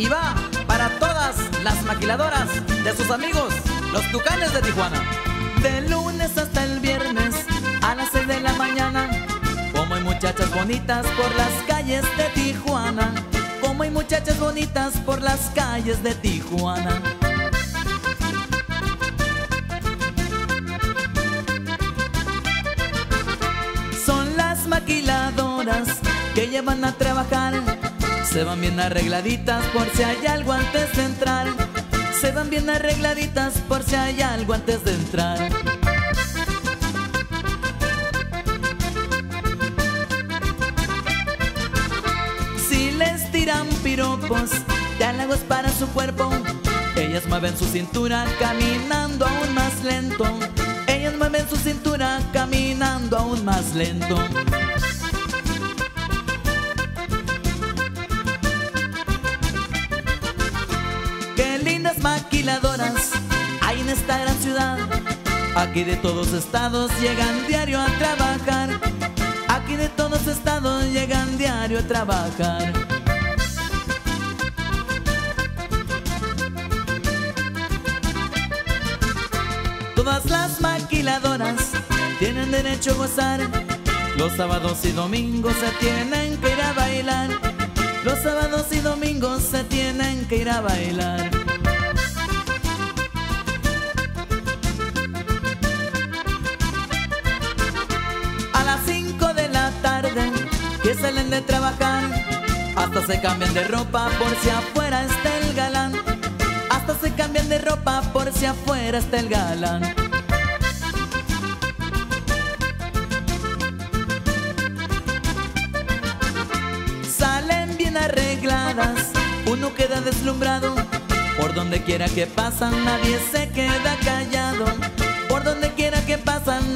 y va para todas las maquiladoras de sus amigos, los tucanes de Tijuana. De lunes hasta el viernes a las 6 de la mañana, como hay muchachas bonitas por las calles de Tijuana, como hay muchachas bonitas por las calles de Tijuana. Son las maquiladoras que llevan a trabajar se van bien arregladitas por si hay algo antes de entrar. Se van bien arregladitas por si hay algo antes de entrar. Si les tiran piropos de halagos para su cuerpo, ellas mueven su cintura caminando aún más lento. Ellas mueven su cintura caminando aún más lento. Maquiladoras hay en esta gran ciudad. Aquí de todos estados llegan diario a trabajar. Aquí de todos estados llegan diario a trabajar. Todas las maquiladoras tienen derecho a gozar. Los sábados y domingos se tienen que ir a bailar. Los sábados y domingos se tienen que ir a bailar. Salen de trabajar. Hasta se cambian de ropa por si afuera está el galán. Hasta se cambian de ropa por si afuera está el galán. Salen bien arregladas, uno queda deslumbrado. Por donde quiera que pasan, nadie se queda callado. Por donde quiera que pasan,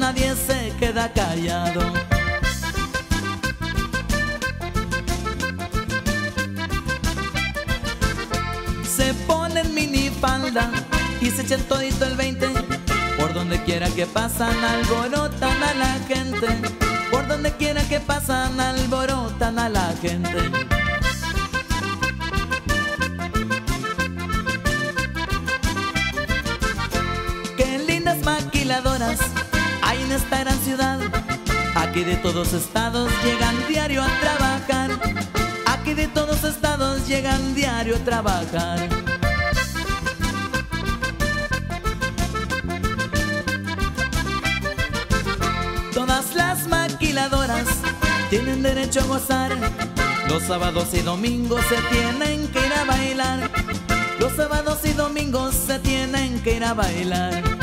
y se echan todito el 20. Por donde quiera que pasan, alborotan a la gente. Por donde quiera que pasan, alborotan a la gente. Qué lindas maquiladoras hay en esta gran ciudad. Aquí de todos estados llegan diario a trabajar Aquí de todos estados llegan diario a trabajar. Todas las maquiladoras tienen derecho a gozar. Los sábados y domingos se tienen que ir a bailar. Los sábados y domingos se tienen que ir a bailar.